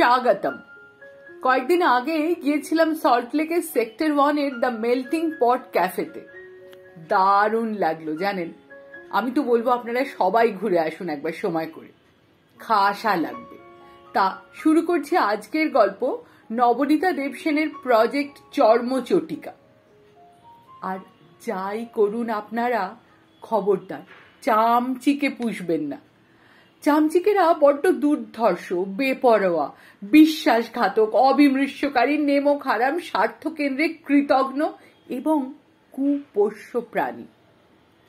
স্বাগতম। কয়েকদিন আগে গিয়েছিলাম সল্টলেকের সেক্টর ওয়ানের দ্য মেল্টিং পট ক্যাফেতে। দারুণ লাগল, জানেন? আমি তো বলব আপনারা সবাই ঘুরে আসুন একবার সময় করে। খাসা লাগবে। তা শুরু করছি আজকের গল্প নবনীতা দেবসেনের প্রজেক্ট চর্মচটিকা। আর যাই করুন আপনারা, খবরদার, চামচিকে পুষবেন না। চামচিকেরা বড্ড দুর্ধর্ষ, বেপরোয়া, বিশ্বাসঘাতক, অবিমৃষ্যকারী নেমক হারাম স্বার্থকেন্দ্রে কৃতজ্ঞ এবং কুপোষ্য প্রাণী।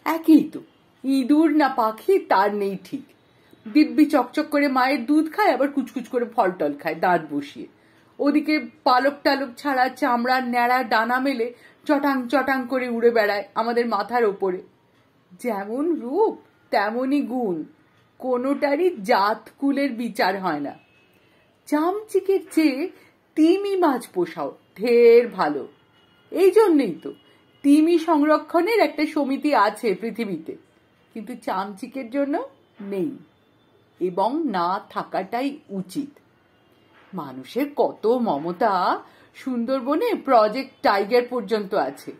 একই তো, ইঁদুর না পাখি তার নেই ঠিক। দিব্যি চকচক করে মায়ের দুধ খায়, আবার কুচকুচ করে ফল টল খায়, দাঁত বসিয়ে। ওদিকে পালক টালক ছাড়া চামড়ার ন্যাড়া, ডানা মেলে চটাং চটাং করে উড়ে বেড়ায় আমাদের মাথার ওপরে। যেমন রূপ, তেমনই গুণ। কোনোটারই জাতকুলের বিচার হয় না। চামচিকের চেয়ে তিমি মাছ পোষাও ঢের ভালো। এই জন্যই তো তিমি সংরক্ষণের একটা সমিতি আছে পৃথিবীতে, কিন্তু চামচিকের জন্য নেই এবং না থাকাটাই উচিত। মানুষের কত মমতা সুন্দরবনে প্রজেক্ট টাইগার পর্যন্ত আছে,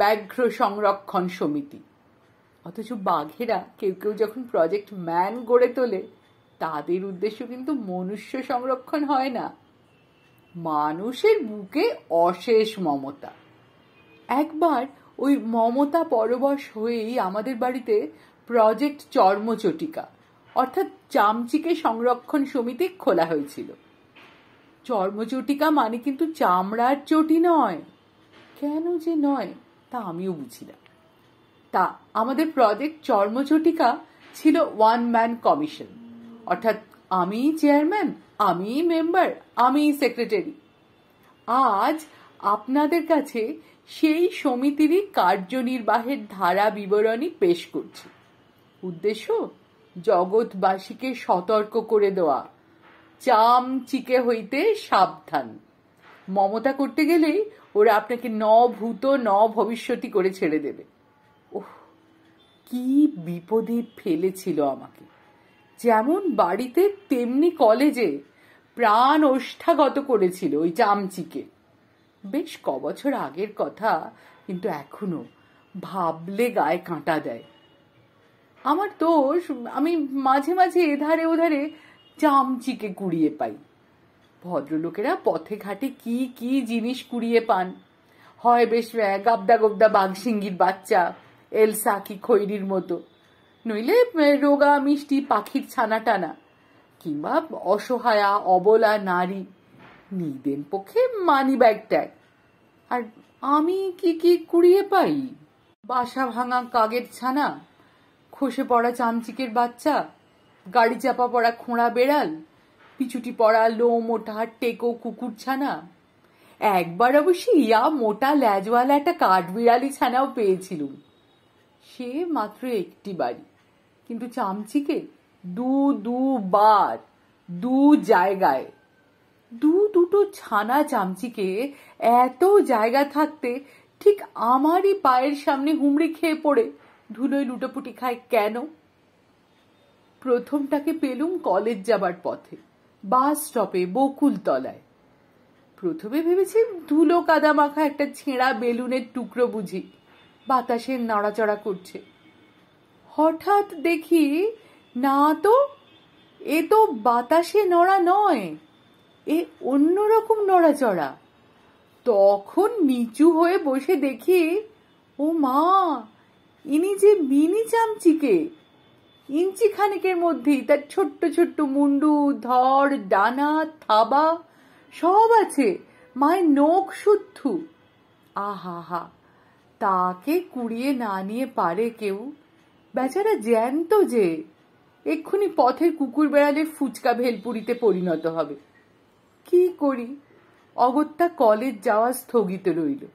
ব্যাঘ্র সংরক্ষণ সমিতি। অথচ বাঘেরা কেউ কেউ যখন প্রজেক্ট ম্যান গড়ে তোলে, তাদের উদ্দেশ্য কিন্তু মনুষ্য সংরক্ষণ হয় না। মানুষের বুকে অশেষ মমতা। একবার ওই মমতা পরবশ হয়েই আমাদের বাড়িতে প্রজেক্ট চর্মচটিকা, অর্থাৎ চামচিকে সংরক্ষণ সমিতি খোলা হয়েছিল। চর্মচটিকা মানে কিন্তু চামড়ার চটি নয়। কেন যে নয়, তা আমিও বুঝি না। তা আমাদের প্রজেক্ট চর্মচটিকা ছিল ওয়ান ম্যান কমিশন অর্থাৎ আমি চেয়ারম্যান আমি মেম্বার আমি সেক্রেটারি আজ আপনাদের কাছে সেই সমিতিরই কার্যনির্বাহের ধারা বিবরণী পেশ করছি। উদ্দেশ্য, জগৎবাসীকে সতর্ক করে দেওয়া। চাম চিকে হইতে সাবধান। মমতা করতে গেলেই ওরা আপনাকে ন ভূত ন ভবিষ্যতি করে ছেড়ে দেবে। ওহ, কি বিপদে ফেলেছিল আমাকে। যেমন বাড়িতে তেমনি কলেজে প্রাণ ওষ্ঠাগত করেছিল ওই চামচিকে বেশ কবছর আগের কথা, কিন্তু এখনও ভাবলে গায়ে কাঁটা দেয়। আমার দোষ, আমি মাঝে মাঝে এধারে ওধারে চামচিকে কুড়িয়ে পাই। ভদ্রলোকেরা পথে ঘাটে কি কি জিনিস কুড়িয়ে পান। হয় বেশ গাবদা গবদা বাঘসিঙ্গির বাচ্চা এলসা কি খৈরির মতো। নইলে রোগা, মিষ্টি, পাখির ছানা টানা কিংবা অসহায়া, অবলা নারী, নিদেন পক্ষে মানি ব্যাগ ট্যাগ। আর আমি কি কি কুড়িয়ে পাই? বাসা ভাঙা কাগের ছানা, খসে পড়া চামচিকের বাচ্চা, গাড়ি চাপা পড়া খোঁড়া বেড়াল, পিছুটি পড়া লো মোটা টেকো কুকুর ছানা। একবার অবশ্য ইয়া মোটা ল্যাজওয়ালা একটা কাঠবিড়ালি ছানাও পেয়েছিলুম। সে মাত্র একটি বাড়ি। কিন্তু চামচিকে দু দুবার দু জায়গায়, দু দুটো ছানা চামচিকে এত জায়গা থাকতে ঠিক আমারই পায়ের সামনে হুমড়ি খেয়ে পড়ে। ধুলোয় লুটোপুটি খায় কেন? প্রথমটাকে পেলুম কলেজ যাবার পথে, বাস স্টপে বকুল তলায় প্রথমে ভেবেছি ধুলো কাদা মাখা একটা ছেঁড়া বেলুনের টুকরো বুঝি। বাতাসের নাড়াচড়া করছে। হঠাৎ দেখি, না তো, এ তো বাতাসে নড়া নয়, এ অন্যরকম নড়াচড়া। তখন নিচু হয়ে বসে দেখি, ও মা, ইনি যে মিনি চামচিকে। ইঞ্চি খানিকের মধ্যেই তার ছোট্ট ছোট্ট মুন্ডু ধর ডানা, থাবা, সব আছে, মায়ের নখ শুদ্ধু। আহা হা তাকে কুড়িয়ে না নিয়ে পারে কেউ? বেচারা জ্যান্ত যে, এক্ষুনি পথের কুকুর বেড়ালে ফুচকা ভেলপুরিতে পরিণত হবে। কি করি? অগত্যা কলেজ যাওয়া স্থগিত রইল।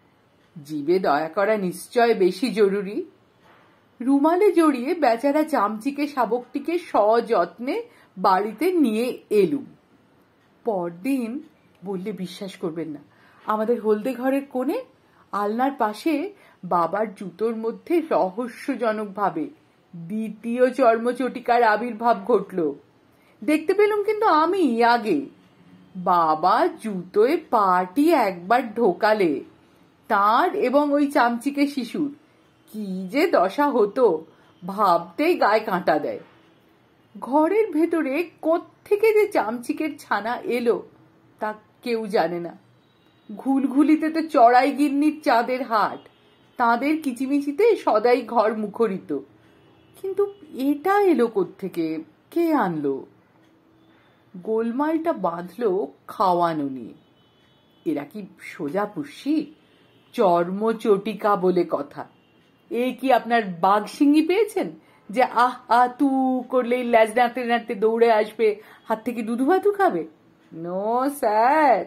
জীবে দয়া করা নিশ্চয় বেশি জরুরি। রুমালে জড়িয়ে বেচারা চামচিকে, শাবকটিকে সযত্নে বাড়িতে নিয়ে এলুম। পরদিন, বললে বিশ্বাস করবেন না, আমাদের হলদে ঘরের কোণে আলনার পাশে বাবার জুতোর মধ্যে রহস্যজনকভাবে দ্বিতীয় চর্মচটিকার আবির্ভাব ঘটল। দেখতে পেলুম কিন্তু আমি আগে। বাবা জুতোয় পাটি একবার ঢোকালে। তার এবং ওই চামচিকে শিশুর। কি যে দশা হতো, ভাবতেই গায়ে কাঁটা দেয়। ঘরের ভেতরে কোত্থেকে যে চামচিকের ছানা এলো, তা কেউ জানে না। ঘুলঘুলিতে তো চড়াই গিন্নির চাঁদের হাট। তাদের কিচিমিচিতে সদাই ঘর মুখরিত। কিন্তু এটা এলো কোত্থেকে? কে আনলো? গোলমালটা বাঁধলো খাওয়ানো নিয়ে। এরা কি সোজা পুষি? চর্মচটিকা বলে কথা। এ কি আপনার বাঘ সিঙ্গি পেয়েছেন? যে আহ আহ তু করলেই ল্যাজ নাড়তে নাড়তে দৌড়ে আসবে, হাত থেকে দুধু ভাতু খাবে? No, sir.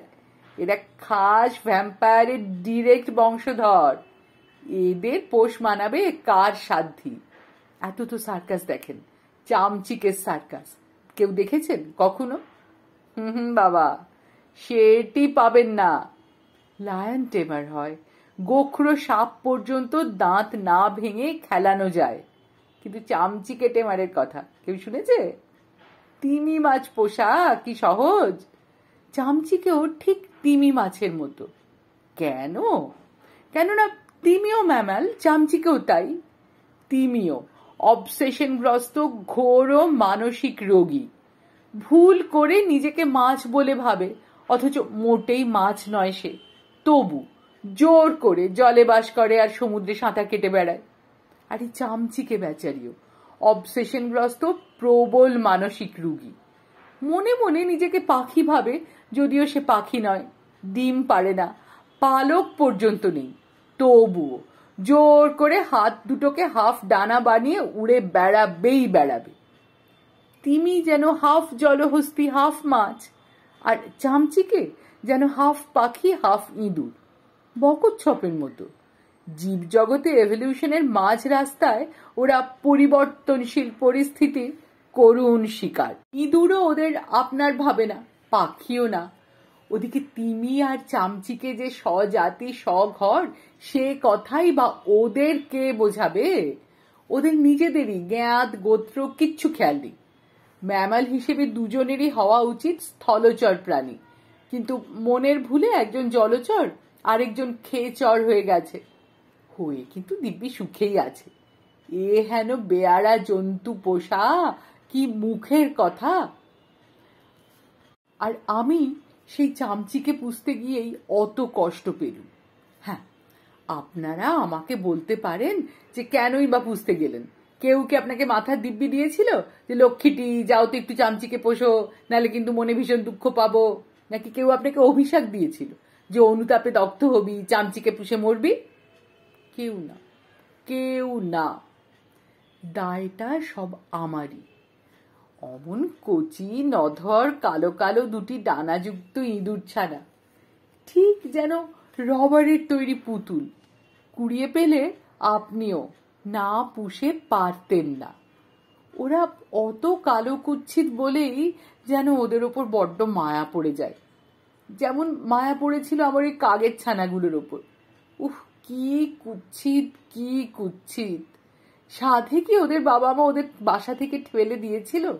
এরা খাস ভ্যাম্পায়ারের ডিরেক্ট বংশধর। এদের পোষ মানাবে কার সাধ্যি? এত তো সার্কাস দেখেন, চামচিকের সার্কাস। কেউ দেখেছেন? কখনো? হুম হুম, বাবা, সেটি পাবেন না। লায়ন টেমার হয়, গোখরো সাপ পর্যন্ত দাঁত না ভেঙে খেলানো যায়। কিন্তু চামচিকে টেমারের কথা, কেউ শুনেছে? তিমি মাছ পোষা কি সহজ? চামচিকেও ঠিক তিমি মাছের মতো। কেন? কেননা তিমিও ম্যামাল, চামচিকেও তাই। তিমিও, অবসেশনগ্রস্ত ঘোর মানসিক রোগী। ভুল করে নিজেকে মাছ বলে ভাবে, অথচ মোটেই মাছ নয় সে। তবু জোর করে জলে বাস করে আর সমুদ্রে সাঁতার কেটে বেড়ায়। আর এই চামচিকে বেচারিও, অবসেশনগ্রস্ত, প্রবল মানসিক রুগী। মনে মনে নিজেকে পাখি ভাবে, যদিও সে পাখি নয়, ডিম পারে না, পালক পর্যন্ত নেই। তবুও জোর করে হাত দুটোকে হাফ ডানা বানিয়ে উড়ে বেড়াবেই বেড়াবে। তিমি যেন হাফ জলহস্তি, হাফ মাছ, আর চামচিকে যেন হাফ পাখি, হাফ ইঁদুর। বকচ্ছপের মতো। জীব জগতে এভলিউশনের মাঝ রাস্তায় ওরা পরিবর্তনশীল পরিস্থিতির করুণ শিকার। ইঁদুরও ওদের আপনার ভাবে না, পাখিও না। ওদিকে তিমি আর চামচিকে যে স্বজাতি, স্বঘর, সে কথাই বা ওদের কে বোঝাবে? ওদের নিজেদেরই জ্ঞাত, গোত্র, কিচ্ছু খেয়াল নেই। ম্যামাল হিসেবে দুজনেরই হওয়া উচিত স্থলচর প্রাণী। কিন্তু মনের ভুলে একজন জলচর, আরেকজন খেয়ে চর হয়ে গেছে। হয়ে কিন্তু দিব্যি সুখেই আছে। এ হেন বেয়ারা জন্তু পোষা, কি মুখের কথা? আর আমি সেই চামচিকে পুষতে গিয়েই অত কষ্ট পেলুম। হ্যাঁ আপনারা আমাকে বলতে পারেন যে কেনই বা পুষতে গেলেন? কেউ কি আপনাকে মাথার দিব্যি দিয়েছিল যে, লক্ষ্মীটি, যাও তো একটু চামচিকে পোষো, নাহলে কিন্তু মনে ভীষণ দুঃখ পাবো? নাকি কেউ আপনাকে অভিশাপ দিয়েছিল যে, অনুতাপে দগ্ধ হবি, চামচিকে পুষে মরবি? কেউ না কেউ না। দায়টা সব আমারই। অমন কচি, নধর, কালো কালো দুটি ডানাযুক্ত ইঁদুর ছাড়া ঠিক যেন রবারের তৈরি পুতুল। কুড়িয়ে পেলে আপনিও না পুষে পারতেন না। ওরা অত কালো কুচ্ছিত বলেই যেন ওদের ওপর বড্ড মায়া পড়ে যায়। যেমন মায়া পড়েছিল আমার ওই কাগের ছানাগুলোর ওপর। উহ, কি কুচ্ছিত কি কুচ্ছিত। সাধে কি ওদের বাবা মা ওদের বাসা থেকে ঠেলে দিয়েছিল?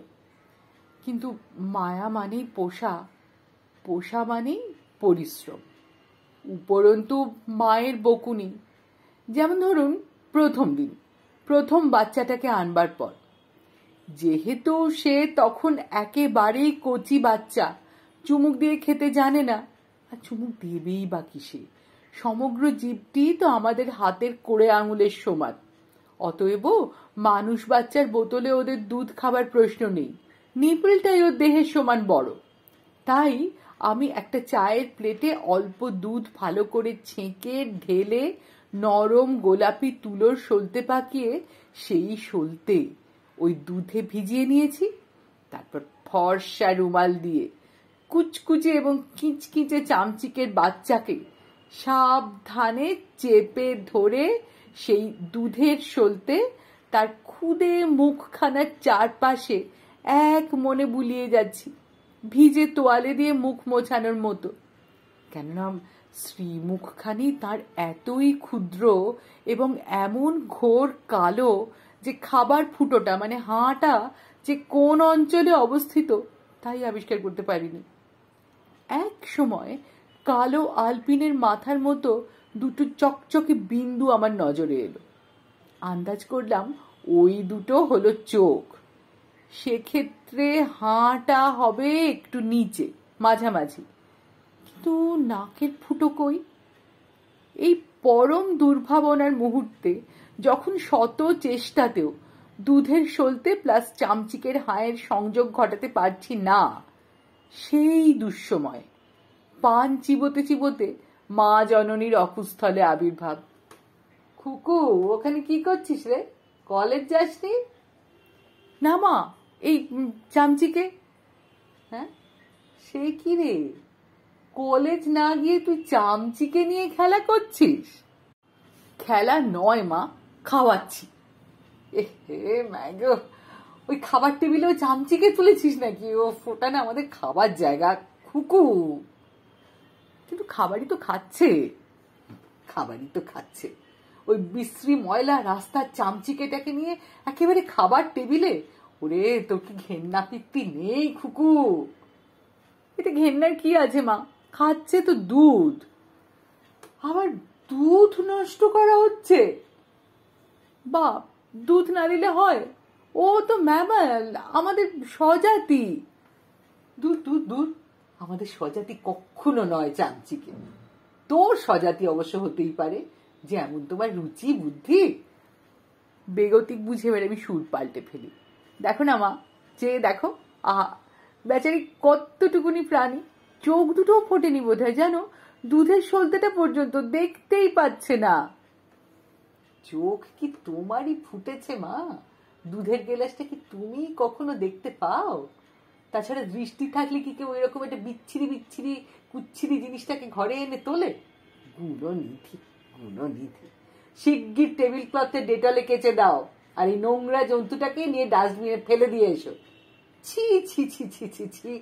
কিন্তু মায়া মানেই পোষা পোষা মানেই পরিশ্রম। উপরন্তু মায়ের বকুনি। যেমন ধরুন, প্রথম দিন, প্রথম বাচ্চাটাকে আনবার পর। যেহেতু সে তখন একেবারেই কচি বাচ্চা, চুমুক দিয়ে খেতে জানে না। আর চুমুক দেবেই বা সে সমগ্র জীবটি তো আমাদের হাতের কোড়ে আঙুলের সমান। অতএব মানুষ বাচ্চার বোতলে ওদের দুধ খাবার প্রশ্ন নেই। নিপলটাই ওর দেহের সমান বড়। তাই আমি একটা চায়ের প্লেটে অল্প দুধ ভালো করে ছেঁকে, ঢেলে, নরম গোলাপি তুলোর সলতে পাকিয়ে সেই সলতে ওই দুধে ভিজিয়ে নিয়েছি। তারপর ফর্সা রুমাল দিয়ে কুচকুচে এবং কিচকিচে চামচিকের বাচ্চাকে সাবধানে চেপে ধরে সেই দুধের সলতে তার খুদে মুখখানার চারপাশে এক মনে বুলিয়ে যাচ্ছি, ভিজে তোয়ালে দিয়ে মুখ মোছানোর মতো। কেননা শ্রীমুখখানি তার এতই ক্ষুদ্র এবং এমন ঘোর কালো যে খাবার ফুটোটা মানে হাঁটা যে কোন অঞ্চলে অবস্থিত, তাই আবিষ্কার করতে পারিনি। এক সময় কালো আলপিনের মাথার মতো দুটো চকচকে বিন্দু আমার নজরে এলো। আন্দাজ করলাম ওই দুটো হলো চোখ। সেক্ষেত্রে হাঁটা হবে একটু নিচে, মাঝামাঝি। কিন্তু নাকের ফুটো কই? এই পরম দুর্ভাবনার মুহূর্তে যখন শত চেষ্টাতেও দুধের সলতে প্লাস চামচিকের হায়ের সংযোগ ঘটাতে পারছি না, সেই দুঃসময়। পান চিবোতে চিবোতে মা জননীর অকুস্থলে আবির্ভাব। খুকু ওখানে কি করছিস রে? কলেজ যাসনি? না মা এই চামচিকে। হ্যাঁ? সে কি রে? কলেজ না গিয়ে তুই চামচিকে নিয়ে খেলা করছিস? খেলা নয় মা খাওয়াচ্ছি। এ ম্যাগো ওই খাবার টেবিলেও চামচিকে তুলেছিস নাকি? ও ফোটা না আমাদের খাবার জায়গা। খুকু। কিন্তু খাবারই তো খাচ্ছে। খাবারই তো খাচ্ছে। ওই বিশ্রী ময়লা রাস্তার চামচিকেটাকে নিয়ে একেবারে খাবার টেবিলে। ওরে, তোর কি ঘেন্না পিত্তি নেই খুকু? এতে ঘেন্নার কি আছে, মা? খাচ্ছে তো দুধ। আবার দুধ নষ্ট করা হচ্ছে। বাপ, দুধ না দিলে হয়? ও তো ম্যামাল, আমাদের স্বজাতি। দুধ দুধ দুধ। আমাদের স্বজাতি কখনো নয় চামচিকে। তোর স্বজাতি অবশ্য হতেই পারে যে এমন তোমার রুচি, বুদ্ধি। বেগতিক বুঝে বেড়ে আমি সুর পাল্টে ফেলি। দেখো না মা, যে দেখো, আহা, বেচারি কতটুকুনি প্রাণী, চোখ দুটোও ফোটেনি বোধ হয় জানো? দুধের সলতেটা পর্যন্ত দেখতেই পাচ্ছে না। চোখ কি তোমারই ফুটেছে মা? দুধের গেলাসটা কি তুমি কখনো দেখতে পাও? তাছাড়া দৃষ্টি থাকলে কি কেউ এরকম একটা বিচ্ছিরি বিচ্ছিরি কুচ্ছিরি জিনিসটাকে ঘরে এনে তোলে? গুণনিধি গুণনিধি শিগগির টেবিল ক্লথে ডেটলে কেচে দাও। আর এই নোংরা জন্তুটাকে নিয়ে ডাস্টবিনে ফেলে দিয়ে এসো। ছি ছি ছি ছি ছি ছি।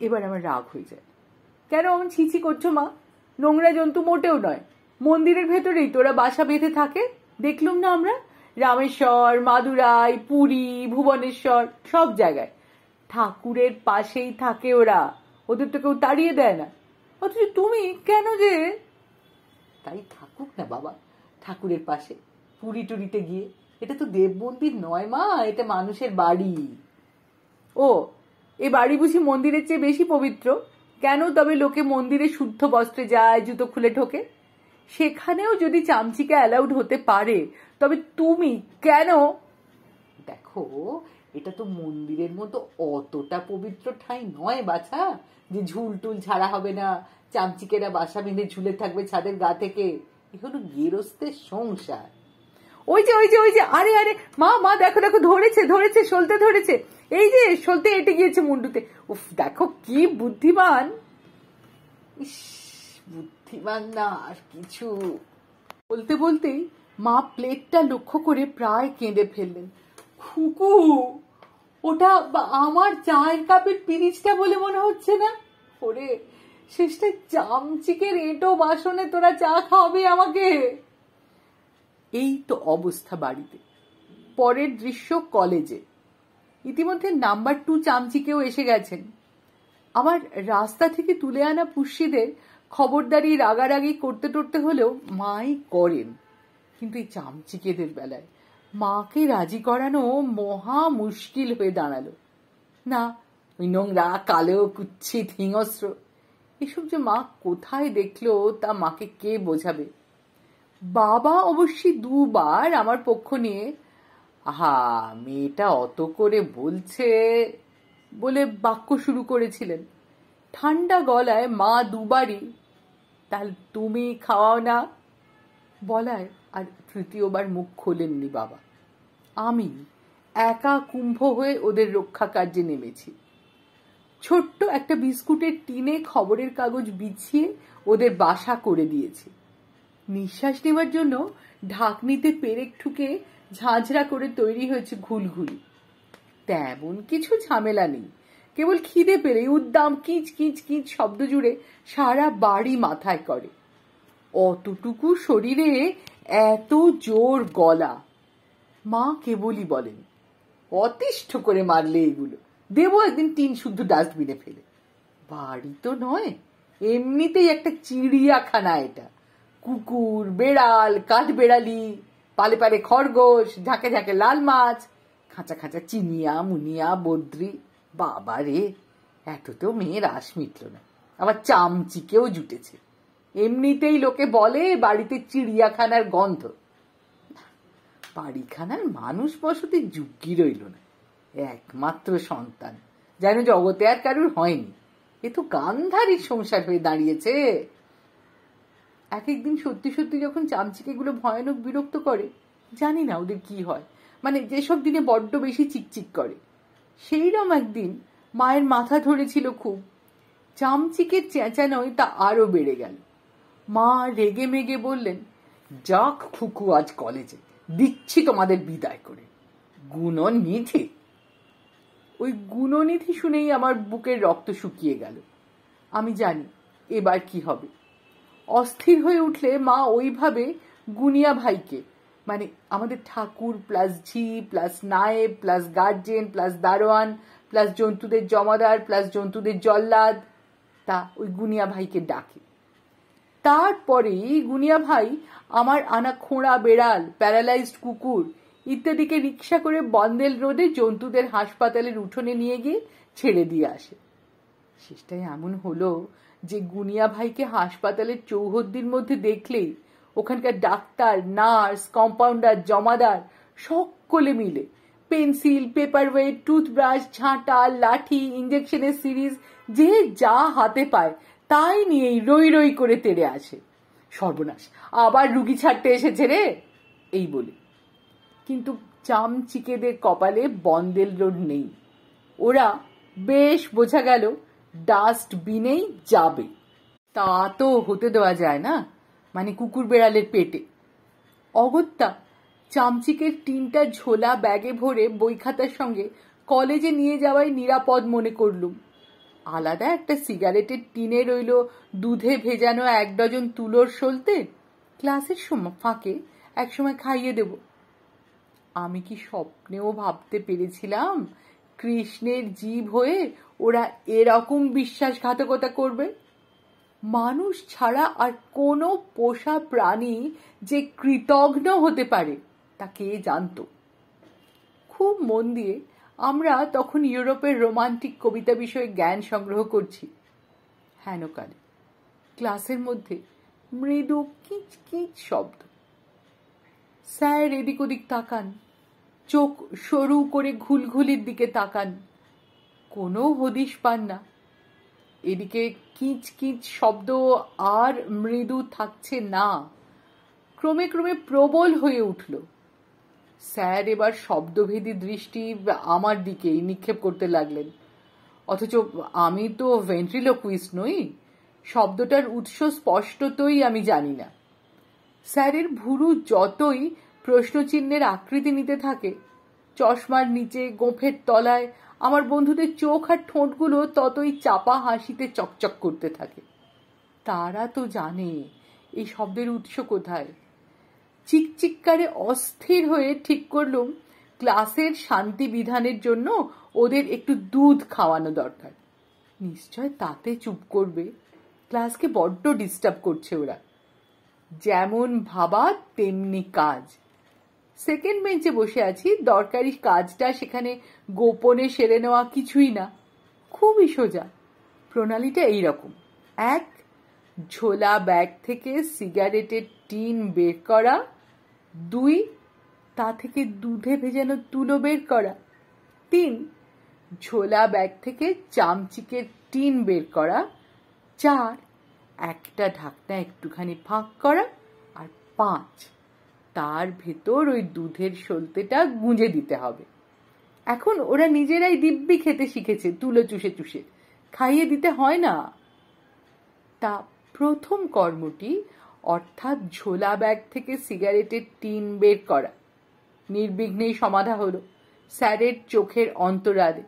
এবার আমার রাগ হয়ে যায়। কেন এমন ছিছি করছ মা? নোংরা জন্তু মোটেও নয়। মন্দিরের ভেতরেই তোরা বাসা বেঁধে থাকে। দেখলুম না আমরা? রামেশ্বর মাদুরাই পুরী ভুবনেশ্বর সব জায়গায়। ঠাকুরের পাশেই থাকে ওরা। ওদের তো কেউ তাড়িয়ে দেয় না। অথচ তুমি কেন যে? তাই থাকুক না বাবা, ঠাকুরের পাশে, পুরী টুরিতে গিয়ে। এটা তো দেব মন্দির নয় মা, এটা মানুষের বাড়ি। ও, এ বাড়ি বুঝি মন্দিরের চেয়ে বেশি পবিত্র? কেন তবে লোকে মন্দিরে শুদ্ধ বস্ত্রে যায়, জুতো খুলে ঢোকে? সেখানেও যদি চামচিকা অ্যালাউড হতে পারে, তবে তুমি কেন? দেখো এটা তো মন্দিরের মতো অতটা পবিত্র ঠাঁই নয় বাছা, যে ঝুল টুল ছাড়া হবে না, চামচিকেরা বাসা বেঁধে ঝুলে থাকবে ছাদের গা থেকে। এ হলো গেরস্তের সংসার। ওই যে ওই যে ওই যে, আরে আরে, মা মা, দেখো দেখো, ধরেছে ধরেছে, সলতে ধরেছে। এই যে, সলতে এটে গিয়েছে মুন্ডুতে। উফ, দেখো কি বুদ্ধিমান। বুদ্ধিমান না, আর কিছু। বলতে, বলতেই মা প্লেটটা লক্ষ্য করে প্রায় কেঁদে ফেললেন। খুকু! ওটা আমার চায়ের কাপের পিরিচটা বলে মনে হচ্ছে না? ওরে, শেষটা চামচিকের এঁটো বাসনে তোরা চা খাওয়াবে আমাকে। এই তো অবস্থা বাড়িতে। পরের দৃশ্য কলেজে। ইতিমধ্যে নাম্বার টু চামচিকেও এসে গেছেন। আমার রাস্তা থেকে তুলে আনা পুষ্যিদের খবরদারি রাগারাগি করতে টরতে হলেও মাই করেন। কিন্তু এই চামচিকেদের বেলায় মাকে রাজি করানো মহা মুশকিল হয়ে দাঁড়াল। না, ওই নোংরা, কালো কুচ্ছিত হিংস্র এসব যে মা কোথায় দেখল তা মাকে কে বোঝাবে? বাবা অবশ্যই দুবার আমার পক্ষ নিয়ে, আহা, মেয়েটা অত করে বলছে বলে বাক্য শুরু করেছিলেন। ঠান্ডা গলায় মা দুবারই, তাহলে তুমি খাওয়াও না বলায় আর তৃতীয়বার মুখ খোলেননি বাবা। আমি একা কুম্ভ হয়ে ওদের রক্ষা কার্যে নেমেছি। ছোট্ট একটা বিস্কুটের টিনে খবরের কাগজ বিছিয়ে ওদের বাসা করে দিয়েছি। নিঃশ্বাস নেওয়ার জন্য ঢাকনিতে পেরেক ঠুকে ঝাঁঝরা করে তৈরি হয়েছে ঘুলঘুলি। তেমন কিছু ঝামেলা নেই। কেবল খিদে পেলে উদ্দাম কিচ কিচ কিচ শব্দ জুড়ে সারা বাড়ি মাথায় করে। অতটুকু শরীরে এত জোর গলা। মা কেবলই বলেন, অতিষ্ঠ করে মারলে এগুলো। দেবো একদিন টিন শুদ্ধ ডাস্টবিনে ফেলে। বাড়ি তো নয়, এমনিতেই একটা চিড়িয়াখানা এটা। কুকুর, বেড়াল কাঠ বেড়ালি পালে পালে খরগোশ, ঝাঁকে ঝাঁকে লাল মাছ, খাঁচা খাঁচা চিনিয়া, মুনিয়া, বদ্রি। বাবা রে এত তো মেয়ের আশ মিটল না। আবার চামচিকেও জুটেছে। এমনিতেই লোকে বলে বাড়িতে চিড়িয়াখানার গন্ধ। বাড়িখানার মানুষ বসতি যুগই রইল না। একমাত্র সন্তান। যেন জগতে আর কারুর হয়নি। এ তো গান্ধারীর সংসার হয়ে দাঁড়িয়েছে। এক একদিন সত্যি সত্যি যখন চামচিকেগুলো ভয়ানক বিরক্ত করে, জানি না ওদের কি হয়। মানে যেসব দিনে বড্ড বেশি চিকচিক করে, সেইরম একদিন মায়ের মাথা ধরেছিল খুব। চামচিকের চেঁচানোয় তা আরও বেড়ে গেল। মা রেগে মেগে বললেন, যাক খুকু, আজ কলেজে। দিচ্ছি তোমাদের বিদায় করে। গুণনিধি? ওই গুণনিধি শুনেই আমার বুকের রক্ত শুকিয়ে গেল। আমি জানি, এবার কি হবে। অস্থির হয়ে উঠলে মা ওইভাবে গুনিয়া ভাইকে মানে আমাদের ঠাকুর প্লাস ঝি, প্লাস নায়েব, প্লাস গার্জেন, প্লাস দারোয়ান, প্লাস জন্তুদের জমাদার, প্লাস জন্তুদের জল্লাদ, তা ওই গুনিয়া ভাইকে ডাকে। তারপরেই গুনিয়া ভাই আমার আনা খোঁড়া বেড়াল, প্যারালাইজড কুকুর, ইত্যাদিকে রিক্সা করে বন্দেল রোডে জন্তুদের হাসপাতালের উঠোনে নিয়ে গিয়ে ছেড়ে দিয়ে আসে। শেষটায় এমন হলো যে গুনিয়া ভাইকে হাসপাতালের চৌহদ্দির মধ্যে দেখলেই ওখানকার ডাক্তার, নার্স, কম্পাউন্ডার, জমাদার সকলে মিলে পেন্সিল পেপার ওয়েট টুথব্রাশ, ঝাঁটা, লাঠি ইঞ্জেকশনের সিরিজ, যে যা হাতে পায় তাই নিয়েই রই রই করে তেড়ে আসে সর্বনাশ। আবার রুগী ছাড়তে এসেছে রে, এই বলে। কিন্তু চামচিকেদের কপালে বন্দেল রোড নেই। ওরা বেশ বোঝা গেল ডাস্টবিনেই যাবে। তা তো হতে দেওয়া যায় না মানে কুকুর বেড়ালের পেটে। অগত্যা চামচিকের তিনটা ঝোলা ব্যাগে ভরে বই খাতার সঙ্গে কলেজে নিয়ে যাওয়াই নিরাপদ মনে করলুম। আলাদা একটা সিগারেটের টিনে রইল দুধে ভেজানো এক ডজন তুলোর সলতে। ক্লাসের সময় ফাঁকে একসময় খাইয়ে দেব। আমি কি স্বপ্নেও ভাবতে পেরেছিলাম কৃষ্ণের জীব হয়ে ওরা এরকম বিশ্বাসঘাতকতা করবে? মানুষ ছাড়া আর কোনো পোষা প্রাণী যে কৃতজ্ঞ হতে পারে, তা কে জানত? খুব মন দিয়ে আমরা তখন ইউরোপের রোমান্টিক কবিতা বিষয়ে জ্ঞান সংগ্রহ করছি। হেনকালে ক্লাসের মধ্যে মৃদু কিচ কিচ শব্দ। স্যার এদিক ওদিক তাকান, চোখ সরু করে ঘুলঘুলির দিকে তাকান। কোনো হদিশ পান না। এদিকে কিচ কিচ শব্দ আর মৃদু থাকছে না। ক্রমে ক্রমে প্রবল হয়ে উঠল। স্যার এবার শব্দভেদী দৃষ্টি আমার দিকেই নিক্ষেপ করতে লাগলেন। অথচ আমি তো ভেন্ট্রিলোকুইস্ট নই, শব্দটার উৎস স্পষ্টতই আমি জানি না। স্যারের ভুরু যতই প্রশ্নচিহ্নের আকৃতি নিতে থাকে, চশমার নিচে গোফের তলায় আমার বন্ধুদের চোখ আর ঠোঁটগুলো ততই চাপা হাসিতে চকচক করতে থাকে। তারা তো জানে এই শব্দের উৎস কোথায়। চিকচিককারে অস্থির হয়ে ঠিক করলুম, ক্লাসের শান্তি বিধানের জন্য ওদের একটু দুধ খাওয়ানো দরকার। নিশ্চয় তাতে চুপ করবে। ক্লাসকে বড্ড ডিস্টার্ব করছে ওরা। যেমন ভাবা তেমনি কাজ। সেকেন্ড বেঞ্চে বসে আছি, দরকারি কাজটা সেখানে গোপনে সেরে নেওয়া কিছুই না। খুবই সোজা। প্রণালীটা এইরকম। এক ঝোলা ব্যাগ থেকে সিগারেটের টিন বের করা। দুই, তা থেকে দুধে ভেজানো তুলো বের করা। তিন, ঝোলা ব্যাগ থেকে চামচিকের টিন বের করা। চার, একটা ঢাকনা একটুখানি ফাঁক করা। আর পাঁচ, তার ভেতর ওই দুধের সলতেটা গুঁজে দিতে হবে। এখন ওরা নিজেরাই দিব্যি খেতে শিখেছে তুলো চুষে চুষে। খাইয়ে দিতে হয় না। তা প্রথম কর্মটি, অর্থাৎ ঝোলা ব্যাগ থেকে সিগারেটের টিন বের করা। নির্বিঘ্নেই সমাধা হলো, স্যারের চোখের অন্তরালে।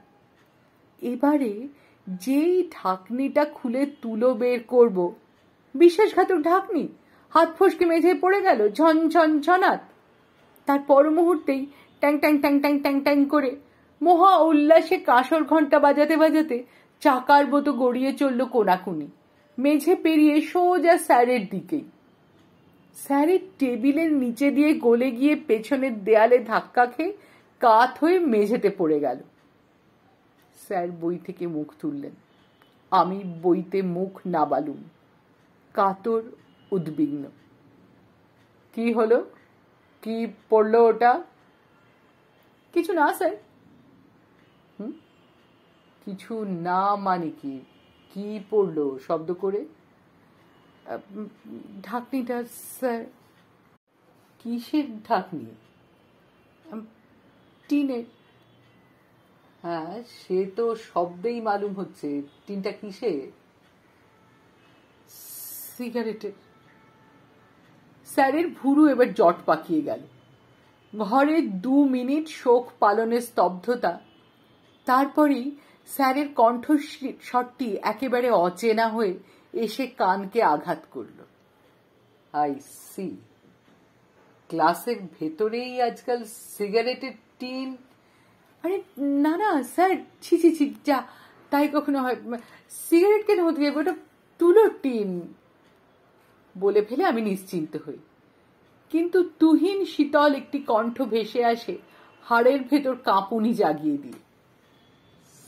এবারে যেই ঢাকনিটা খুলে তুলো বের করব, বিশ্বাসঘাতক ঢাকনি, হাত ফসকে মেঝে পড়ে গেল ঝন ঝন ঝনাত। তার পর মুহূর্তেই ট্যাং ট্যাং ট্যাং ট্যাং ট্যাং ট্যাং করে মহা উল্লাসে কাঁসর ঘণ্টা বাজাতে বাজাতে চাকার মতো গড়িয়ে চলল কোনাকুনি। মেঝে পেরিয়ে সোজা স্যারের দিকেই স্যারের টেবিলের নিচে দিয়ে গলে গিয়ে পেছনের দেয়ালে ধাক্কা খেয়ে কাত হয়ে মেঝেতে পড়ে গেল। স্যার বই থেকে মুখ তুললেন। আমি বইতে মুখ না বালুম কাতর উদ্বিগ্ন। কি হলো? কি পড়ল ওটা? কিছু না, স্যার। কিছু না মানে কি? কি পড়ল? শব্দ করে। ঢাকনিটা, স্যার, কিসের ঢাকনি? টিনের হ্যাঁ সে তো শব্দেই মালুম হচ্ছে। টিনটা কিসে? সিগারেটের স্যারের ভুরু এবার জট পাকিয়ে গেল। ঘরে দু মিনিট শোক পালনের স্তব্ধতা। তারপরেই স্যারের কণ্ঠস্বরটি একেবারে অচেনা হয়ে এসে কানকে আঘাত করল। আই সি, ক্লাসের ভেতরেই আজকাল সিগারেটের টিন? আরে, না না, স্যার, ছি ছি ছি, যা, তাই কখনো হয় সিগারেট কেন হতে যাবে? ওটা তুলোর টিন। বলে ফেলে আমি নিশ্চিন্ত হই। কিন্তু তুহিন শীতল একটি কণ্ঠ ভেসে আসে হাড়ের ভেতর কাঁপুনি জাগিয়ে দিয়ে।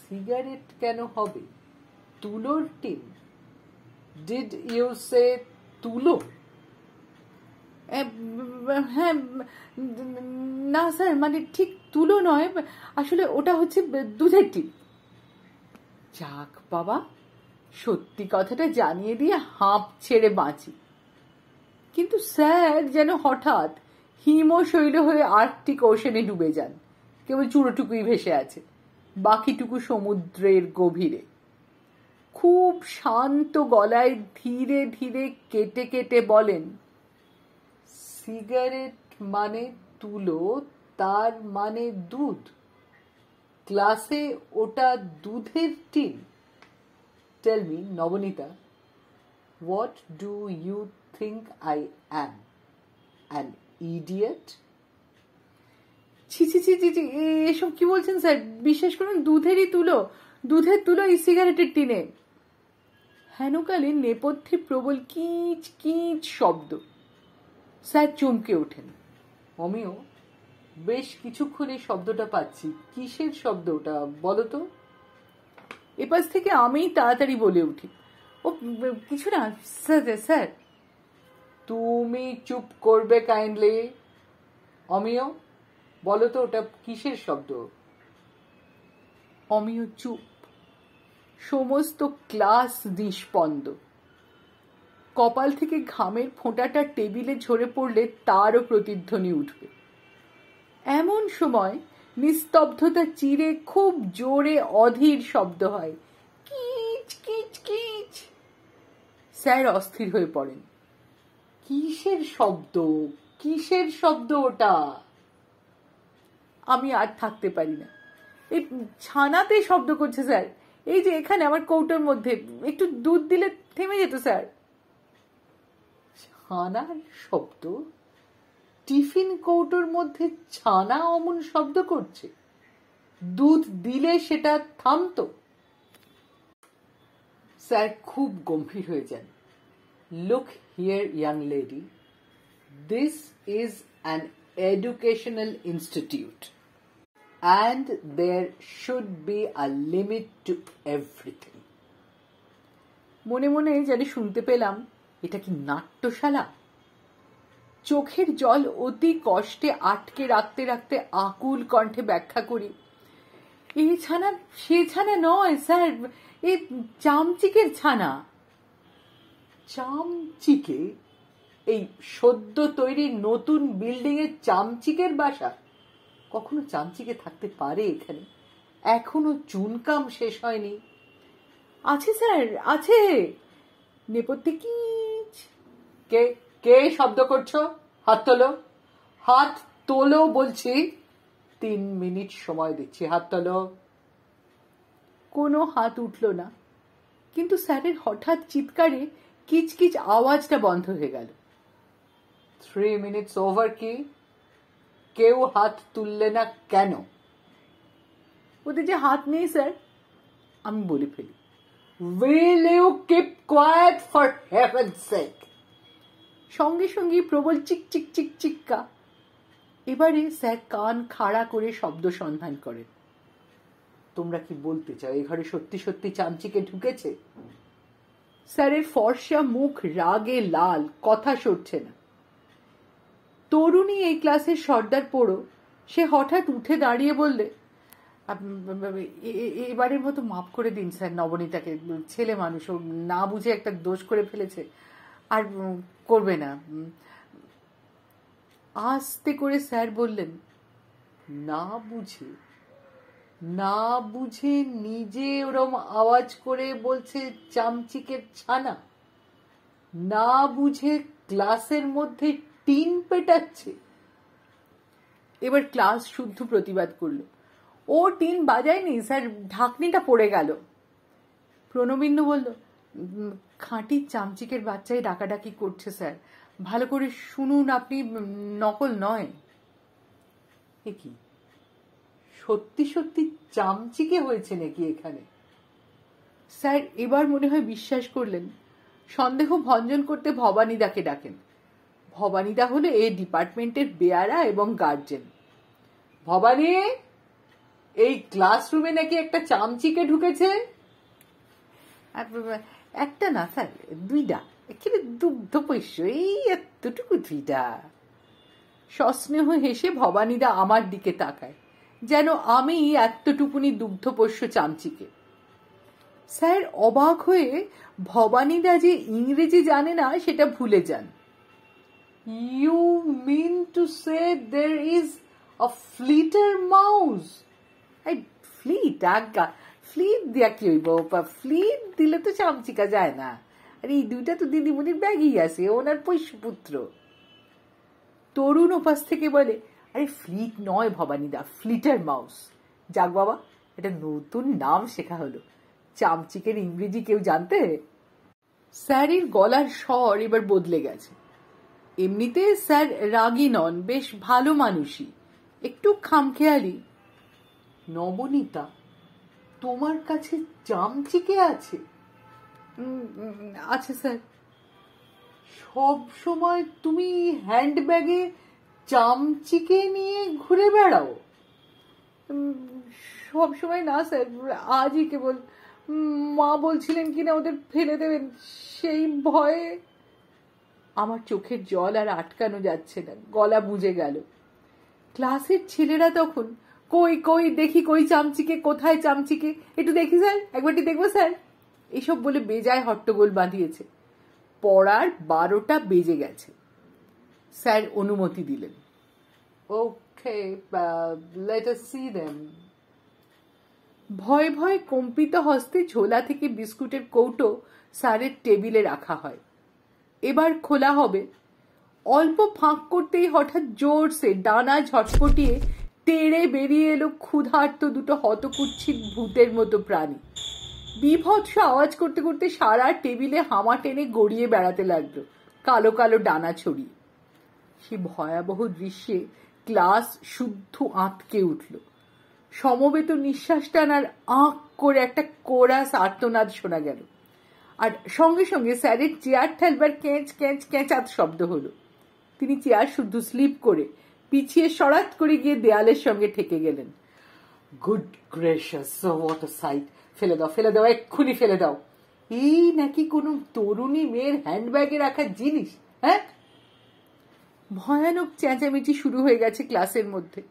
সিগারেট কেন হবে? তুলোর টিন। ডিড ইউ সে তুলো? হ্যাঁ না স্যার মানে ঠিক তুলো নয়, আসলে ওটা হচ্ছে দুধের টিন। যাক বাবা, সত্যি কথাটা জানিয়ে দিয়ে হাঁপ ছেড়ে বাঁচি। কিন্তু স্যার, যেন হঠাৎ হিমশৈল হয়ে আর্কটিক ওশনে ডুবে যান। কেবল চুড়োটুকুই ভেসে আছে। বাকিটুকু সমুদ্রের গভীরে। খুব শান্ত গলায় ধীরে ধীরে কেটে কেটে বলেন, সিগারেট মানে তুলো, তার মানে দুধ। ক্লাসে ওটা দুধের tin. Tell me Nabanita what do you think I am an idiot ছি ছি ছি এসব কি বলছেন স্যার? বিশ্বাস করুন, দুধেরই তুলো। দুধের তুলো এই সিগারেটের টিনে। হেনকালে নেপথ্যে প্রবল কিচ কিচ শব্দ। স্যার চমকে ওঠেন। অমিও বেশ কিছুক্ষণ এই শব্দটা পাচ্ছি। কিসের শব্দ ওটা, বলো তো? এপাশ থেকে আমি তাড়াতাড়ি বলে উঠি। ও, কিছু না স্যার স্যার। তুমি চুপ করবে কাইন্ডলি। অমিয় বলো ওটা কিসের শব্দ? অমিয় চুপ। সমস্ত ক্লাস নিষ্পন্দ। কপাল থেকে ঘামের ফোঁটাটা টেবিলে ঝরে পড়লে তারও প্রতিধ্বনি উঠবে। এমন সময় নিস্তব্ধতা চিরে খুব জোরে অধীর শব্দ হয়। কিচ কিচ কিচ। স্যার অস্থির হয়ে পড়েন। কিসের শব্দ? কিসের শব্দ ওটা? আমি আর থাকতে পারি না। এই ছানাতে শব্দ করছে, স্যার। এই যে এখানে আমার কৌটোর মধ্যে, একটু দুধ দিলে থেমে যেত, স্যার। ছানার শব্দ? টিফিন কৌটোর মধ্যে ছানা অমন শব্দ করছে। দুধ দিলে সেটা থামতো। স্যার, খুব গম্ভীর হয়ে যান। Look here young lady this is an educational institute and there should be a limit to everything. মনে মনে যেন শুনতে পেলাম, এটা কি নাট্যশালা? চোখের জল অতি কষ্টে আটকে রাখতে রাখতে আকুল কণ্ঠে ব্যাখ্যা করি। এই ছানা, সে ছানা নয়, স্যার, এ চামচিকের ছানা। চামচিকে, এই সদ্য তৈরি নতুন বিল্ডিং এর চামচিকের বাসা। কখনো চামচিকে থাকতে পারে এখানে? এখনও চুনকাম শেষ হয়নি। আছে স্যার, আছে। নেপথ্যে কি কে কে শব্দ করছ? হাত তোলো। হাত তোলো বলছি। তিন মিনিট সময় দিচ্ছি, হাত তোলো। কোনো হাত উঠল না। কিন্তু স্যারের হঠাৎ চিৎকারে কিচকিচ আওয়াজটা বন্ধ হয়ে গেল। থ্রি মিনিটস ওভার কি? কেউ হাত তুললে না কেন? ওদের যে হাত নেই, স্যার, আমি বলে ফেলি। Will you keep quiet for heaven sake সঙ্গে সঙ্গে প্রবল চিক চিক চিক চিক্কা। এবারে স্যার কান খাড়া করে শব্দ সন্ধান করেন। তোমরা কি বলতে চাও, এ ঘরে সত্যি সত্যি চামচিকে ঢুকেছে? স্যারের ফর্সা মুখ রাগে লাল, কথা সরছে না। তরুণী এই ক্লাসের সর্দার পড়ো, সে হঠাৎ উঠে দাঁড়িয়ে বললে এবারের মতো মাফ করে দিন স্যার নবনীতাকে, ছেলে মানুষ না বুঝে একটা দোষ করে ফেলেছে, আর করবে না। আস্তে করে স্যার বললেন, না বুঝে না বুঝে নিজে ওরম আওয়াজ করে বলছে চামচিকের ছানা, না বুঝে ক্লাসের মধ্যে টিন পেটাচ্ছে। এবার ক্লাস শুদ্ধ প্রতিবাদ করল। ও টিন বাজায়নি, স্যার ঢাকনিটা পড়ে গেল। প্রণবিন্দু বলল খাঁটি চামচিকের বাচ্চাই ডাকাডাকি করছে, স্যার। ভালো করে শুনুন, আপনি নকল নয়। এ কি? সত্যি সত্যি চামচিকে হয়েছে নাকি এখানে? স্যার এবার মনে হয় বিশ্বাস করলেন। সন্দেহ ভঞ্জন করতে ভবানীদাকে ডাকেন। ভবানীদা হলো এই ডিপার্টমেন্টের বেয়ারা এবং গার্জেন ভবানী এই ক্লাসরুমে নাকি একটা চামচিকে ঢুকেছে? একটা না স্যার দুইটা। এখানে দুগ্ধ পৈশ্য এই এতটুকু দুইটা। সস্নেহ হেসে ভবানীদা আমার দিকে তাকায় যেন আমি এতটুকুনি দুগ্ধপোষ্য চামচিকে। স্যার অবাক হয়ে ভবানীদা যে ইংরেজি জানে না সেটা ভুলে যান। You mean to say there is a flitter mouse এই ফ্লিট আজ্ঞা ফ্লিট দিয়া কি হইব ফ্লিট দিলে তো চামচিকা যায় না আর এই দুইটা তো দিদিমণির ব্যাগই আছে ওনার পুত্র তরুণ উপাস থেকে বলে আরে ফ্লিট নয় ভবানীদা ফ্লিটার মাউস যাক বাবা এটা নতুন নাম শেখা হলো চামচিকের ইংরেজি কেউ জানতে স্যারের গলার স্বর এবার বদলে গেছে এমনিতে স্যার রাগী নন, বেশ ভালো মানুষই। একটু খামখেয়ালি। নবনীতা, তোমার কাছে চামচিকে আছে? আছে স্যার। সব সময় তুমি হ্যান্ডব্যাগে চামচিকে নিয়ে ঘুরে বেড়াও? সব সময় না স্যার, আজই কেবল মা বলছিলেন কিনা ওদের ফেলে দেবেন, সেই ভয়ে। আমার চোখের জল আর আটকানো যাচ্ছে না। গলা বুঝে গেল। ক্লাসের ছেলেরা তখন, কই কই, দেখি কই চামচিকে, কোথায় চামচিকে? একটু দেখি, স্যার? একবারটি দেখব, স্যার? এসব বলে বেজায় হট্টগোল বাঁধিয়েছে। পড়ার বারোটা বেজে গেছে। স্যার অনুমতি দিলেন। ওকে সি দেম ভয় ভয় কম্পিত হস্তে ঝোলা থেকে বিস্কুটের কৌটো স্যারের টেবিলে রাখা হয়। এবার খোলা হবে। অল্প ফাঁক করতেই হঠাৎ জোরসে ডানা ঝটপটিয়ে তেড়ে বেরিয়ে এলো ক্ষুধার্ত দুটো হতকুচ্ছিত ভূতের মতো প্রাণী। বিভৎস আওয়াজ করতে করতে সারা টেবিলে হামা টেনে গড়িয়ে বেড়াতে লাগল, কালো কালো ডানা ছড়িয়ে। সে ভয়াবহ দৃশ্যে ক্লাস শুদ্ধ আঁতকে উঠল। সমবেত নিঃশ্বাস টানার আঁক করে একটা কোরাস আর্তনাদ শোনা গেল। আর সঙ্গে সঙ্গে স্যারের চেয়ার ঠেলবার কেঁচ কেঁচ কেঁচাত শব্দ হলো। তিনি চেয়ার শুদ্ধ স্লিপ করে পিছিয়ে সরাত করে গিয়ে দেয়ালের সঙ্গে ঠেকে গেলেন। Good gracious what a sight. ফেলে দাও ফেলে দাও এক্ষুনি ফেলে দাও। এই নাকি কোনো তরুণী মেয়ের হ্যান্ডব্যাগে রাখা জিনিস হ্যাঁ? ভয়ানক চেঁচামেচি শুরু হয়ে গেছে ক্লাসের মধ্যে।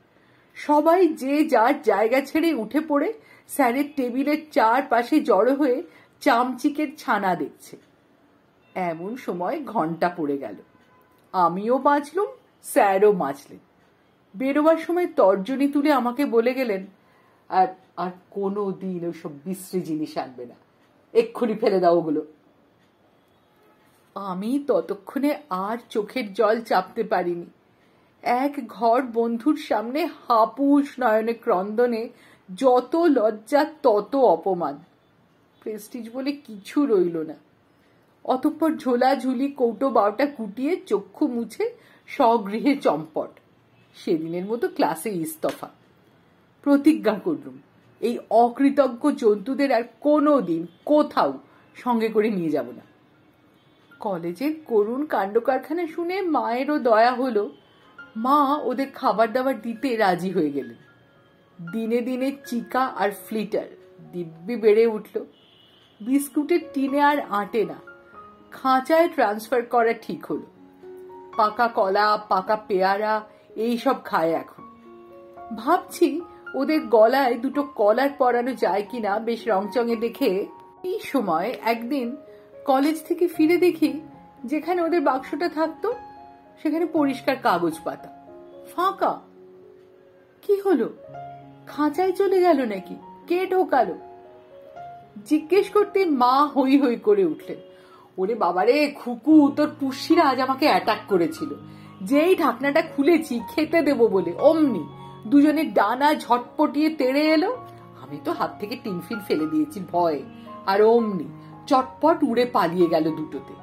সবাই যে যার জায়গা ছেড়ে উঠে পড়ে স্যারের টেবিলের চার পাশে জড়ো হয়ে চামচিকের ছানা দেখছে। এমন সময় ঘণ্টা পড়ে গেল। আমিও বাঁচলুম, স্যারও বাঁচলেন। বেরোবার সময় তর্জনী তুলে আমাকে বলে গেলেন, আর আর কোনো দিন ওইসব বিশ্রী জিনিস আনবে না। এক্ষুনি ফেলে দাও ওগুলো। আমি ততক্ষণে আর চোখের জল চাপতে পারিনি। এক ঘর বন্ধুর সামনে হাপুস নয়নে ক্রন্দনে যত লজ্জা তত অপমান। প্রেস্টিজ বলে কিছু রইল না। অতঃপর ঝোলা ঝুলি কৌটো বারোটা কুটিয়ে চক্ষু মুছে স্বগৃহে চম্পট। সেদিনের মতো ক্লাসে ইস্তফা। প্রতিজ্ঞা করলুম, এই অকৃতজ্ঞ জন্তুদের আর কোনো দিন কোথাও সঙ্গে করে নিয়ে যাব না। কলেজের করুণ কাণ্ড কারখানা শুনে মায়েরও দয়া হলো। মা ওদের খাবার দাবার দিতে রাজি হয়ে গেলেন। দিনে দিনে চিকা আর ফ্লিটার দিব্যি বেড়ে উঠল। বিস্কুটের টিনে আর আটে না। খাঁচায় ট্রান্সফার করা ঠিক হলো। পাকা কলা, পাকা পেয়ারা, এই সব খায় এখন। ভাবছি ওদের গলায় দুটো কলার পরানো যায় কিনা বেশ রংচঙে দেখে এই সময় একদিন কলেজ থেকে ফিরে দেখি যেখানে ওদের বাক্সটা থাকতো, সেখানে পরিষ্কার কাগজ পাতা। ফাঁকা। কি হলো? খাঁচায় চলে গেল নাকি? কে ঢোকালো? জিজ্ঞেস করতে মা হই হই করে উঠলেন। ওরে বাবারে, খুকু, তোর পুষিরা আজ আমাকে অ্যাটাক করেছিল। যেই ঢাকনাটা খুলেছি, খেতে দেব বলে, অমনি। দুজনে ডানা ঝটপটিয়ে তেড়ে এলো। আমি তো হাত থেকে টিনফিন ফেলে দিয়েছি, ভয়ে। আর অমনি, চটপট উড়ে পালিয়ে গেল দুটোতে।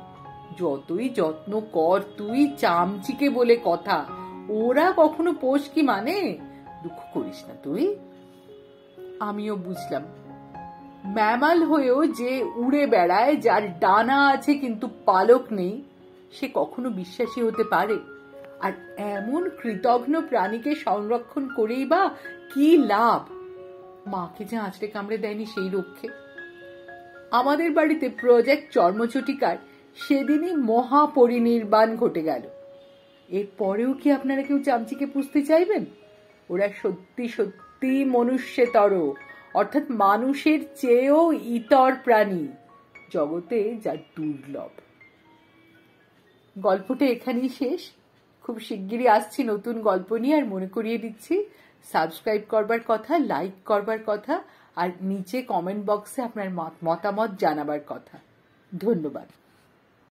যতই যত্ন কর, তুই চামচিকে বলে কথা। ওরা কখনো পোষ কি মানে? দুঃখ করিস না তুই। আমিও বুঝলাম। ম্যামাল হয়েও যে উড়ে বেড়ায়, যার ডানা আছে কিন্তু পালক নেই, সে কখনো বিশ্বাসী হতে পারে? আর এমন কৃতঘ্ন প্রাণীকে সংরক্ষণ করেই বা কি লাভ? মাকে যে আঁচড়ে কামড়ে দেয়নি সেই রক্ষে। আমাদের বাড়িতে প্রজেক্ট চর্মচটিকার সেদিনই মহাপরিনির্বাণ ঘটে গেল। এর পরেও কি আপনারা কেউ চামচিকে পুষতে চাইবেন? ওরা সত্যি সত্যি মনুষ্যতর। অর্থাৎ মানুষের চেয়েও ইতর প্রাণী জগতে যা দুর্লভ। গল্পটা এখানেই শেষ। খুব শিগগিরই আসছি নতুন গল্প নিয়ে, আর মনে করিয়ে দিচ্ছি সাবস্ক্রাইব করবার কথা লাইক করবার কথা, আর নিচে কমেন্ট বক্সে আপনার মতামত জানাবার কথা। ধন্যবাদ।